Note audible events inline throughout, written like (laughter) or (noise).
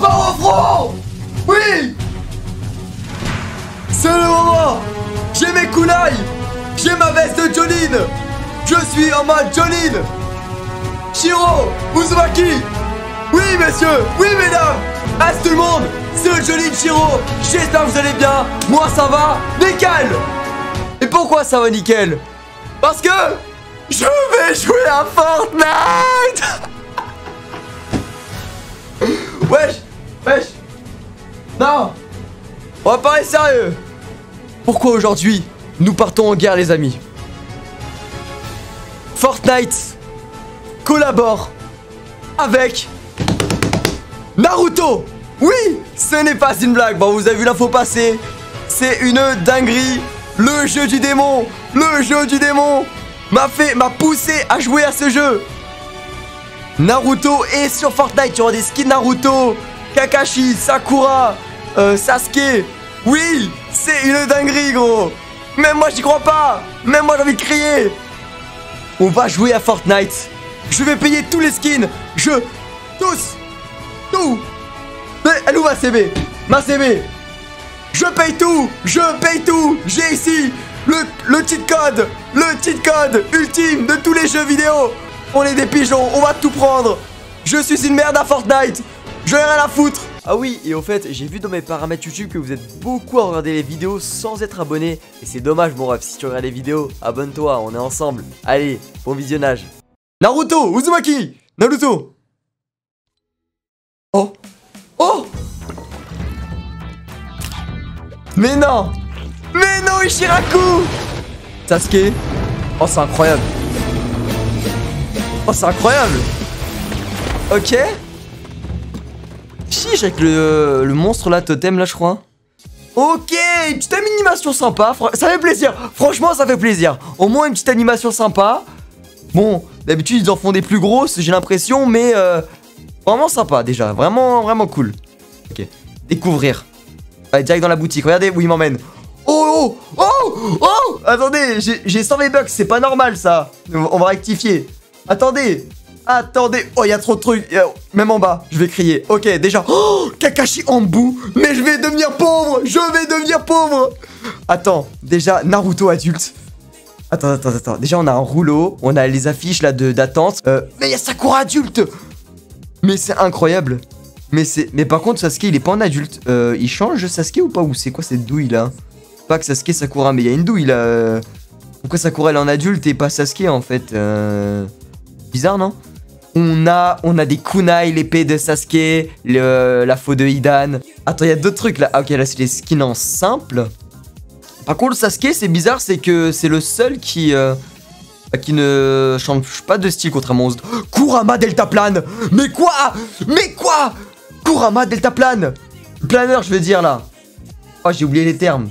part au front Oui! C'est le moment! J'ai mes kunai! J'ai ma veste de Jonin Je suis en mode Jonin Shiro Uzumaki! Oui, messieurs! Oui, mesdames! À tout le monde! C'est le Jonin Shiro J'espère que vous allez bien! Moi, ça va! Nickel! Et pourquoi ça va nickel? Parce que je vais jouer à Fortnite! (laughs) Wesh Wesh. Non. On va parler sérieux. Pourquoi aujourd'hui nous partons en guerre les amis? Fortnite collabore avec Naruto. Oui Ce n'est pas une blague, bon vous avez vu l'info passer. C'est une dinguerie. Le jeu du démon. Le jeu du démon m'a fait, m'a poussé à jouer à ce jeu. Naruto est sur Fortnite, tu auras des skins Naruto, Kakashi, Sakura, euh, Sasuke. Oui, c'est une dinguerie, gros. Même moi, j'y crois pas. Même moi, j'ai envie de crier. On va jouer à Fortnite. Je vais payer tous les skins. Je, tous, tout. Mais elle où ma CB Ma CB. Je paye tout. Je paye tout. J'ai ici le, le code. Le cheat code ultime de tous les jeux vidéo. On est des pigeons, on va tout prendre Je suis une merde à Fortnite Je n'ai rien à foutre. Ah oui, et au fait, j'ai vu dans mes paramètres YouTube que vous êtes beaucoup à regarder les vidéos sans être abonné. Et c'est dommage, mon ref, si tu regardes les vidéos, abonne-toi, on est ensemble. Allez, bon visionnage. Naruto, Uzumaki, Naruto. Oh, oh. Mais non. Mais non, Ishiraku. Sasuke. Oh, c'est incroyable. Oh, c'est incroyable. Ok Chiche avec le, le, monstre là, totem là, je crois. Ok, une petite animation sympa. Ça fait plaisir. Franchement, ça fait plaisir. Au moins une petite animation sympa. Bon, d'habitude, ils en font des plus grosses, j'ai l'impression, mais euh, vraiment sympa déjà. Vraiment, vraiment cool. Ok, découvrir. Allez, direct dans la boutique. Regardez où il m'emmène. Oh, oh, oh, oh Attendez, j'ai 100 V-Bucks, c'est pas normal ça. On va rectifier. Attendez Attendez Oh, il y a trop de trucs Même en bas, je vais crier. Ok, déjà. Oh Kakashi en bout Mais je vais devenir pauvre Je vais devenir pauvre Attends, déjà, Naruto adulte. Attends, attends, attends. Déjà, on a un rouleau. On a les affiches là d'attente. Euh, mais il y a Sakura adulte Mais c'est incroyable. Mais par contre, Sasuke, il est pas en adulte. Euh, il change Sasuke ou pas? C'est quoi cette douille là? Pas que Sasuke Sakura, mais il y a une douille là. Pourquoi Sakura elle est en adulte et pas Sasuke en fait? Euh... Bizarre non? On a, des kunai, l'épée de Sasuke, la faux de Hidan. Attends, il y a d'autres trucs là. Ah, ok, là c'est les skins en simple. Par contre, Sasuke, c'est bizarre, c'est que c'est le seul qui, euh, ne change pas de style contrairement aux autres. Kurama Deltaplane Mais quoi? Mais quoi? Kurama Deltaplane Planeur, je veux dire là. Oh, j'ai oublié les termes.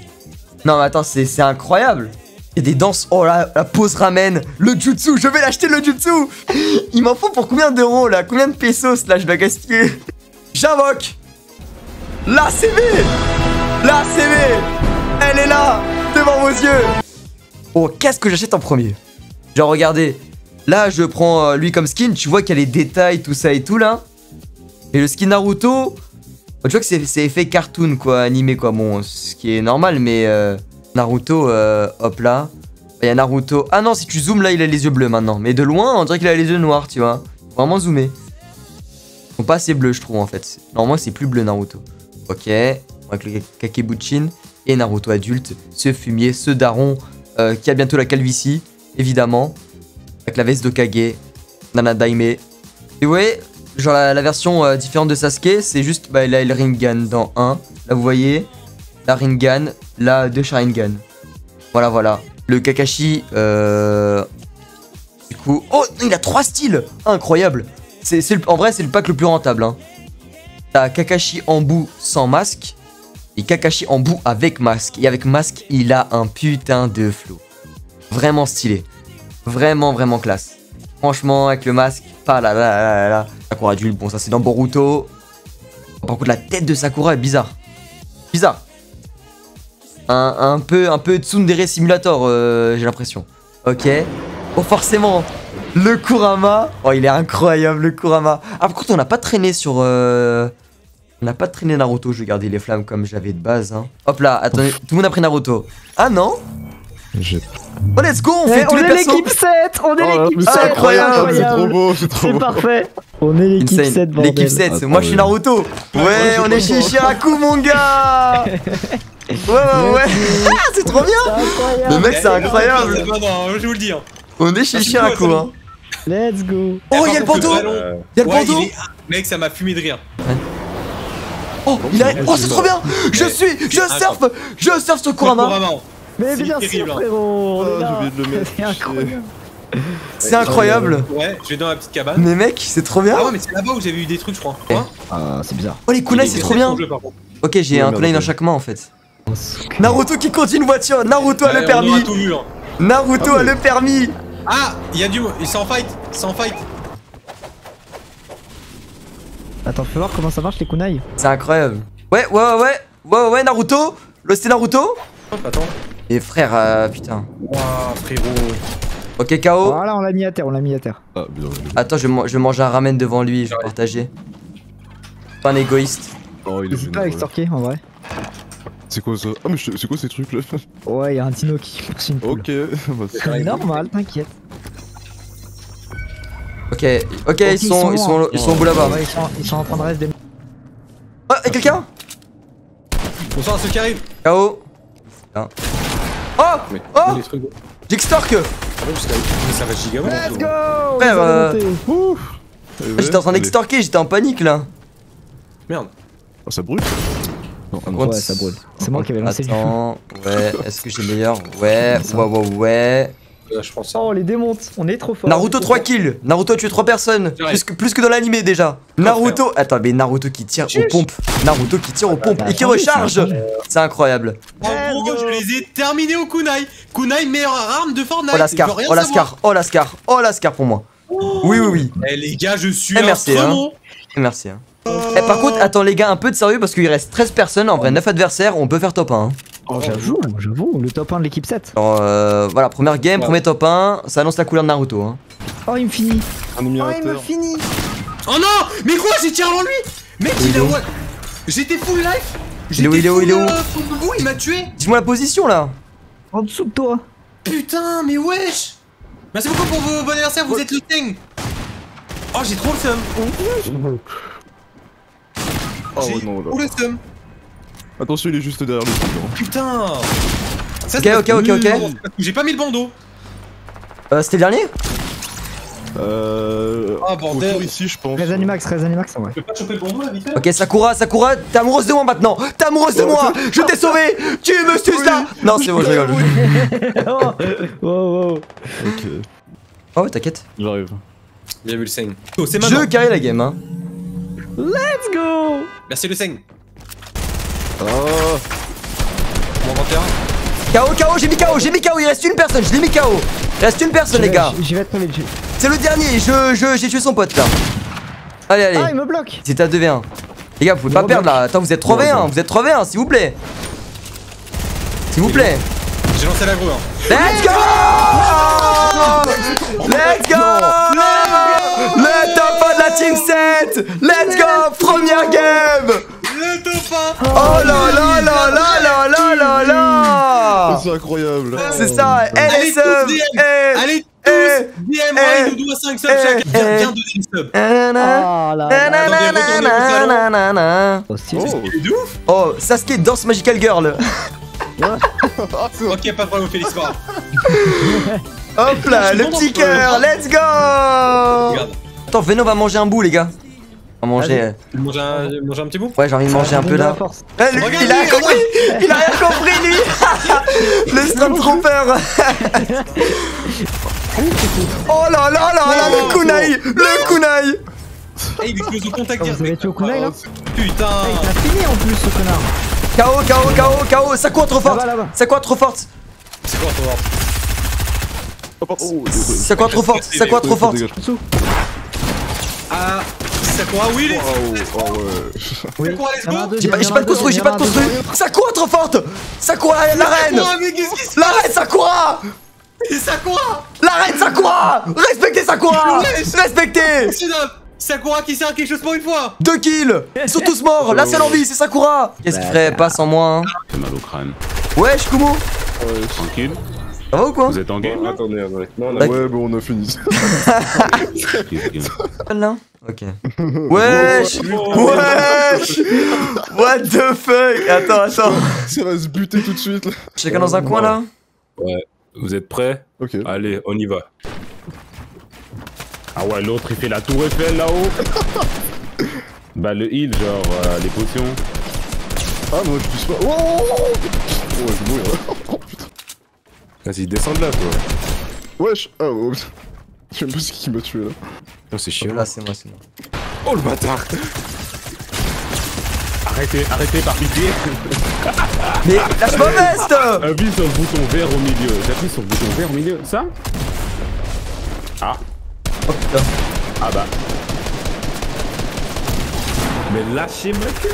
Non, mais attends, c'est incroyable. Il y a des danses. Oh là, la pose ramène. Le jutsu, je vais l'acheter le jutsu. Il m'en faut pour combien d'euros là? Combien de pesos là? Je dois gaspiller J'invoque la CV La CV Elle est là Devant vos yeux Oh, qu'est-ce que j'achète en premier? Genre, regardez. Là, je prends euh, lui comme skin. Tu vois qu'il y a les détails, tout ça et tout là. Et le skin Naruto, tu vois que c'est effet cartoon quoi, animé quoi. Bon, ce qui est normal, mais... Euh, Naruto, euh, hop là. Il y a Naruto. Ah non, si tu zoomes là, il a les yeux bleus maintenant. Mais de loin, on dirait qu'il a les yeux noirs, tu vois. Vraiment zoomer. Ils sont pas assez bleus, je trouve, en fait. Normalement, c'est plus bleu Naruto. Ok. Avec le Kakebuchin et Naruto adulte. Ce fumier, ce daron euh, qui a bientôt la calvitie, évidemment. Avec la veste d'Okage. Nana Daime. Et vous genre la, version euh, différente de Sasuke, c'est juste, bah, il a dans 1. Là, vous voyez, la Rinnegan, la de Sharingan. Voilà, voilà. Le Kakashi, euh... Du coup... Oh, il a trois styles Incroyable En vrai, c'est le pack le plus rentable. Hein. T'as Kakashi en bout sans masque. Et Kakashi en bout avec masque. Et avec masque, il a un putain de flow. Vraiment stylé. Vraiment, vraiment classe. Franchement, avec le masque, pas là là là là. Sakura adulte, bon, ça c'est dans Boruto. Par contre, la tête de Sakura est bizarre. Bizarre un, peu, un peu Tsundere Simulator, euh, j'ai l'impression. Ok. Oh, forcément, le Kurama. Oh, il est incroyable, le Kurama. Ah, par contre, on n'a pas traîné sur... Euh, On n'a pas traîné Naruto, je vais garder les flammes comme j'avais de base. Hein. Hop là, attendez, tout le monde a pris Naruto. Ah non Oh let's go, on Eh, fait tous on les est persos l'équipe 7 On est Oh, l'équipe mais 7 c'est incroyable, c'est trop beau, c'est trop C'est beau. parfait On est l'équipe Insane. 7, bordel L'équipe 7, Attends, moi je suis. Naruto. Ouais, on est chez. Shiraku mon gars (laughs) Ouais ouais ouais. Ah, C'est trop bien. Le mec c'est incroyable. Non, non, je vous le dis. hein. On est chez Ah, ça hein. Let's go. Oh y'a le Euh, Y'a le bandeau. Mec, ça m'a fumé de rire. Oh il a... Oh c'est trop bien. Je suis Je surfe. Je surfe sur Kurama. Mais C'est bien terrible, sûr hein. frérot Ah. C'est incroyable. C'est incroyable. Ouais, je vais dans la petite cabane. Mais mec c'est trop bien. Ah ouais, mais c'est là-bas où j'avais eu des trucs, je crois. Hein Ah c'est bizarre. Oh les kunai c'est trop bien. Ok j'ai un kunai dans chaque main en fait Naruto qui conduit une voiture Naruto a le On aura permis tout vu. hein. Naruto Ah a ouais. le permis Ah, il y a du. Il s'en fight. Sans fight. Attends fais voir comment ça marche les kunai C'est incroyable Ouais ouais ouais ouais Ouais ouais ouais Naruto Le c'est Naruto Hop, attends. Et frère euh, putain Waouh, frérot. Ok KO Voilà on l'a mis à terre, on l'a mis à terre Ah, bien, bien. Attends je, je mange un ramen devant lui Je vais partager Pas un égoïste Oh, il est pas à extorquer en vrai C'est quoi ça? Ah, mais je- c'est quoi ces trucs là Ouais y'a un dino qui poursuit une poule. Ok, (laughs) bah, c'est- normal t'inquiète. Ok ok ils sont, ils sont, ils sont au bout là-bas. Ouais, ils, sont, ils sont en train de rester des... Oh y'a quelqu'un? Bonsoir à ceux qui arrivent. KO. Oh Mais, Oh. les trucs. J'extorque Ah ça va giga ouais, Let's go! Frère, euh, ouais, J'étais en train d'extorquer j'étais en panique là. Merde. Ah, ça brûle Ah Ouais ça brûle. C'est moi qui avais lancé le Attends Ouais est-ce que j'ai meilleur Ouais ouais ouais ouais. Là, je pense. Ça. Oh on les démonte, on est trop fort Naruto 3 kills. Naruto a tué 3 personnes. Plus que, plus que dans l'animé déjà. Naruto Attends mais Naruto qui tire aux pompes. Naruto qui tire aux pompes ça a et qui recharge. C'est incroyable. En gros, je les ai terminés au kunai. Kunai, meilleure arme de Fortnite. Oh la Je veux scar rien Oh la savoir. scar Oh la scar Oh la scar pour moi. Oui oui oui. Eh les gars, je suis Eh, un merci, hein. Merci hein. Eh par contre attends les gars un peu de sérieux parce qu'il reste 13 personnes en vrai 9 adversaires on peut faire top 1 hein. Oh j'avoue, j'avoue, le top 1 de l'équipe 7 Alors euh, voilà première game Ouais. premier top 1 Ça annonce la couleur de Naruto hein. Oh il me finit. Un Oh il me finit. Oh non Mais quoi J'ai tiré avant lui? Mec, il a what J'étais full life. Il est où, il est où, il est où? euh, boubou, il m'a tué? Dis-moi la position là. En dessous de toi. Putain, mais wesh! Merci beaucoup pour vos bon anniversaire, vous êtes le thing? Oh, j'ai trop le seum J'ai ouais, non, là. trop le seum Attention, il est juste derrière le truc. hein. Putain Ça, Ok, ok, ok, ok. J'ai pas mis le bandeau euh, C'était le dernier Euh. Ah, bordel. autour ici, je pense. Resanimax, Resanimax en vrai Je peux pas choper le bandeau là, vite fait Ok Sakura, Sakura, t'es amoureuse de moi maintenant T'es amoureuse de moi Je t'ai sauvé Tu me suces là Non c'est bon je rigole Oh (laughs) wow, wow. Ok, Oh ouais t'inquiète j'arrive. Bien vu le seigne Oh, Je carré la game hein Let's go. Merci le seigne Ah Mon inventaire KO, KO, j'ai mis KO, j'ai mis KO, il reste une personne, je l'ai mis KO Il reste une personne les gars. J'y vais être C'est le dernier, je, je, j'ai tué son pote là. Allez, Ah il allez, me bloque. C'est à 2v1 Les gars, vous pouvez pas perdre là, attends vous êtes 3v1, vous êtes 3v1 s'il vous plaît. S'il vous plaît. J'ai lancé la grue hein. Let's go. Let's go Oh là là là là là là là là C'est incroyable. C'est ça, Allez, LSM tous DM. Allez tous DM eh, il nous doit 5 subs chacun. Viens, viens donner une sub Ah. Oh, stylé. Oh, est de ouf. Oh, Sasuke danse Magical Girl. (laughs) (laughs) Ok pas de problème Félix Hop là, le petit cœur, let's go. Attends, Veno va manger un bout les gars manger... euh, manger un, manger un petit bout? Ouais, j'ai envie de manger un peu là. force. Eh, lui, il a compris. Il a rien compris lui. (laughs) Le Stormtrooper (laughs) Oh là là là là, le kunai Le kunai. Eh, il explose au contact direct vous avez tué au kunai là? Putain. Ah, il t'a fini en plus ce connard. KO, KO, KO, KO Ça court trop forte. Ça court trop forte C'est quoi Ah, pardon. Oh, Ça court trop forte Ça court trop forte Dégage ça court à Willy oh, oh J'ai pas, de construit, j'ai pas de construit. Ça court trop forte. Ça court la reine. La reine, ça court Sakura. La reine Sakura. Respectez Sakura. Respectez. Sakura qui sert à quelque chose pour une fois. Deux kills. Ils sont tous morts. Là c'est l'envie, c'est Sakura. Qu'est-ce qu'il ferait? pas sans moi hein. mal au crâne. Ouais, Shikumo euh, Tranquille. Ça va ou quoi Vous êtes en game Attendez, attendez. Non. Ouais, bon, on a fini. Là Ok. Wesh Wesh What the fuck Attends, attends. Ça va se buter tout de suite là. Chacun dans un coin là Vous êtes prêts Ok. Allez, on y va. Ah ouais, l'autre il fait la tour Eiffel là-haut. bah le heal, genre euh, les potions. Ah, non, je touche pas. Oh, oh, oh, oh. Oh, ouais, je vais mourir. Oh. Vas-y, descends de là, toi. Wesh. Ah, oh. (laughs) Je sais même pas ce qui m'a tué là. Non, c'est chiant. Là, c'est moi, c'est moi. Oh le bâtard Arrêtez, arrêtez par pitié. (laughs) Mais lâche ma veste Appuie sur le bouton vert au milieu. J'appuie sur le bouton vert au milieu. Ça Ah, Oh putain. ah bah. Mais lâchez ma queue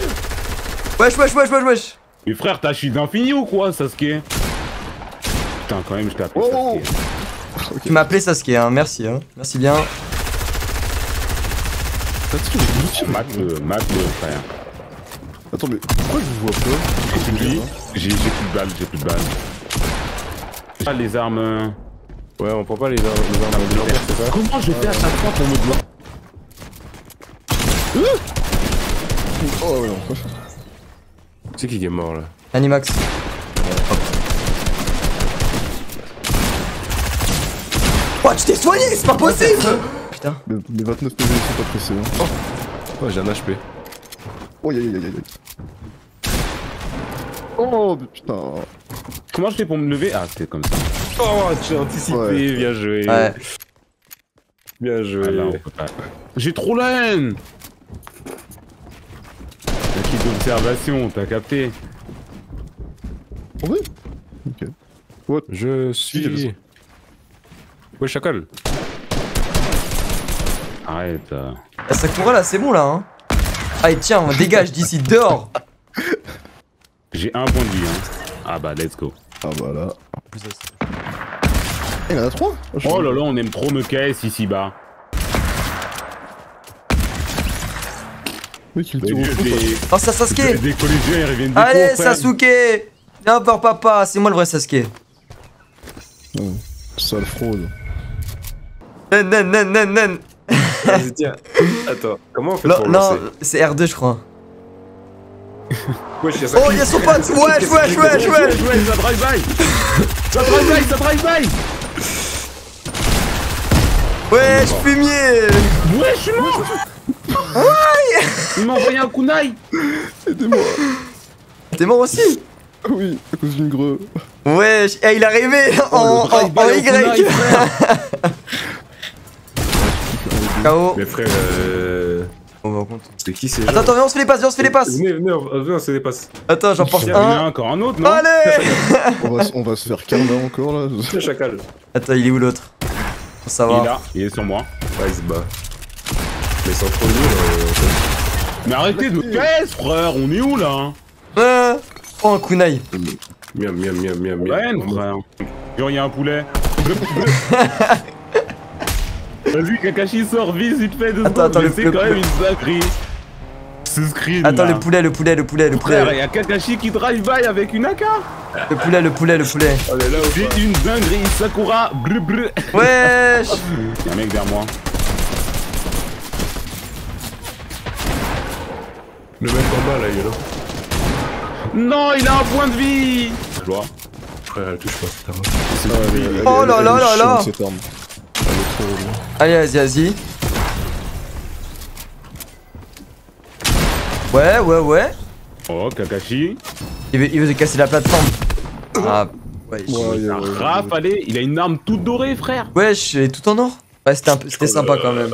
Wesh, wesh, wesh, wesh, wesh Mais frère, t'as chute d'infini ou quoi, Sasuke? Putain, quand même, je t'ai appelé Oh. Sasuke. Tu m'as appelé Sasuke, hein, merci, hein. Merci bien. Attends, mais Mate-le, mate-le, frère. Attends, mais pourquoi je vous vois pas J'ai plus de vie, j'ai plus de balles, j'ai plus de balles. Ah, les armes. euh, Ouais, on prend pas les armes, les armes de l'envers, c'est ça Comment je fais à chaque fois pour me bloquer Oh, ouais, non. C'est qui qui est mort là? Animax. Oh, tu t'es soigné, c'est pas possible Putain. Mes, mes 29 PV ils sont pas pressés. Hein. Oh, j'ai un HP. Oh, aïe aïe aïe aïe. Oh, putain. Comment je fais pour me lever? Ah, c'est comme ça. Oh, tu as anticipé, Ouais. bien joué. Ouais. Bien Ah, joué. pas. J'ai trop la haine Un kit d'observation, t'as capté En vrai Ok. Je Si, suis. Ouais, chacal. Arrête. euh. Ah, Sakura là, c'est bon là, hein. Allez, tiens, on dégage d'ici, dehors (laughs) J'ai un point de vie, hein. Ah bah, let's go. Ah, bah là. Il y en a 3 Oh là là, on aime trop me caisse ici bas. Mec, il Les tire au vieux fond, quoi. des, Oh, ça Sasuke des collégiens, ils reviennent des Allez, cours. Sasuke Viens voir papa, c'est moi le vrai Sasuke. Sale fraude. Nen, nen, nen, nen, nen. (laughs) Vas-y, tiens. Attends, comment on fait Non, pour non, lancer c'est R2, je crois. Wesh, y'a ça Oh, y'a son pote. Wesh, wesh, wesh, wesh. Ouais, ça drive by. Ça drive by, ça drive by. Wesh, fumier. Ouais, je suis mort Il m'a envoyé un kunai. Aidez-moi. T'es mort aussi. Oui, à cause d'une greu. Wesh, eh, il est arrivé en, en, en Y (laughs) KO Mais frère, euh... On va en compte. c'est qui ces Attends, gens attends, viens, on se fait les passes, viens, on se fait les passes Venez, venez, on- venez, on se dépasse. Attends, j'en porte Il y en a un. encore un autre, non Allez (laughs) On va, on va se faire karma encore là. Tiens, chacal. Attends, il est où l'autre Faut Il est savoir. là, il est sur moi. Ouais, il se bat. Mais sans trop nul, euh, Mais arrêtez de caisse, frère, on est où là hein Euh, Oh, un kunai. miam, miam, miam, miam, miam. Ouais, frère. Genre, il y a un poulet. (laughs) Vas-y, Kakashi sort vite, vite fait, deux Attends, secondes, attends, mais le- c'est quand même une dinguerie. Ce screen Attends, là. le poulet, le poulet, le poulet, le Frère, poulet. il y a Kakashi qui drive by avec une AK Le poulet, le poulet, le poulet. Là C'est pas une dinguerie, Sakura Brr brr Wesh Y'a (laughs) un mec derrière moi. Le mec en bas là, il est là. Non, il a un point de vie Je vois. Frère, elle touche pas. Oh là là là là. Elle est. Allez, vas-y, vas-y. Ouais, ouais, ouais. Oh, Kakashi. Il veut, il veut casser la plateforme. Ah, wesh. Ouais, ouais, raf, allez, il a une arme toute dorée, frère Wesh, et tout en or Ouais, c'était un peu- c'était sympa quand même.